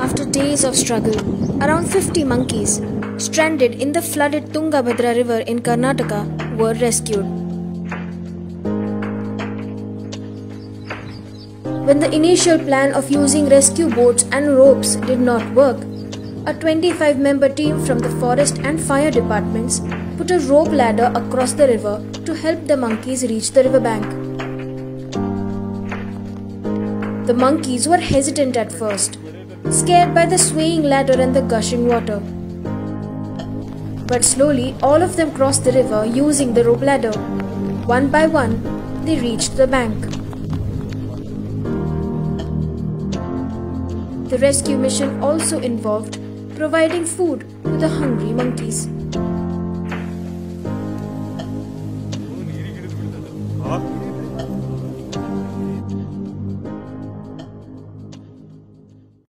After days of struggle, around 50 monkeys stranded in the flooded Tungabhadra river in Karnataka were rescued. When the initial plan of using rescue boats and ropes did not work, a 25 member team from the forest and fire departments put a rope ladder across the river to help the monkeys reach the riverbank. The monkeys were hesitant at first, scared by the swaying ladder and the gushing water. But slowly, all of them crossed the river using the rope ladder. One by one, they reached the bank. The rescue mission also involved providing food to the hungry monkeys.